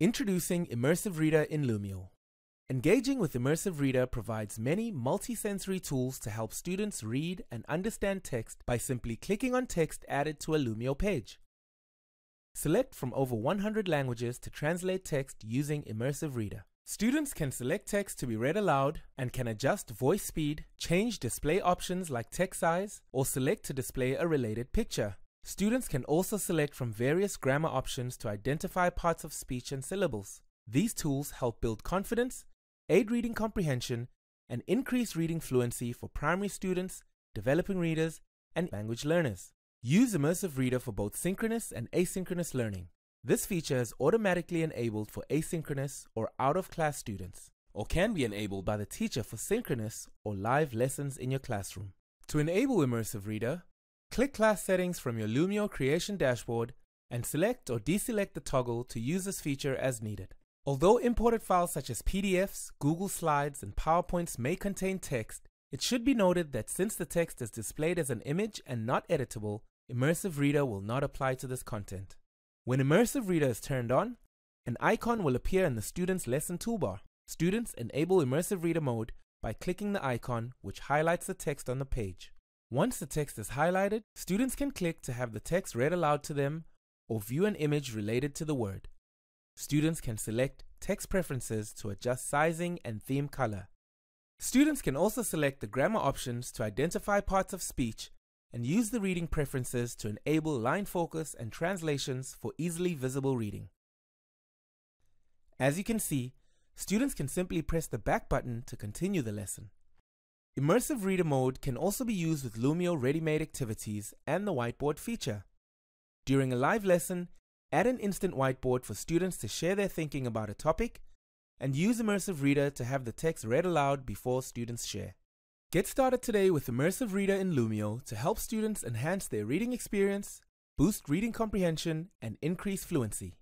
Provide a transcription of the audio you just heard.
Introducing Immersive Reader in Lumio. Engaging with Immersive Reader provides many multi-sensory tools to help students read and understand text by simply clicking on text added to a Lumio page. Select from over 100 languages to translate text using Immersive Reader. Students can select text to be read aloud and can adjust voice speed, change display options like text size, or select to display a related picture. Students can also select from various grammar options to identify parts of speech and syllables. These tools help build confidence, aid reading comprehension, and increase reading fluency for primary students, developing readers, and language learners. Use Immersive Reader for both synchronous and asynchronous learning. This feature is automatically enabled for asynchronous or out-of-class students, or can be enabled by the teacher for synchronous or live lessons in your classroom. To enable Immersive Reader, Click Class Settings from your Lumio Creation dashboard and select or deselect the toggle to use this feature as needed. Although imported files such as PDFs, Google Slides, and PowerPoints may contain text, it should be noted that since the text is displayed as an image and not editable, Immersive Reader will not apply to this content. When Immersive Reader is turned on, an icon will appear in the student's lesson toolbar. Students enable Immersive Reader mode by clicking the icon which highlights the text on the page. Once the text is highlighted, students can click to have the text read aloud to them or view an image related to the word. Students can select text preferences to adjust sizing and theme color. Students can also select the grammar options to identify parts of speech and use the reading preferences to enable line focus and translations for easily visible reading. As you can see, students can simply press the back button to continue the lesson. Immersive Reader Mode can also be used with Lumio ready-made activities and the whiteboard feature. During a live lesson, add an instant whiteboard for students to share their thinking about a topic, and use Immersive Reader to have the text read aloud before students share. Get started today with Immersive Reader in Lumio to help students enhance their reading experience, boost reading comprehension, and increase fluency.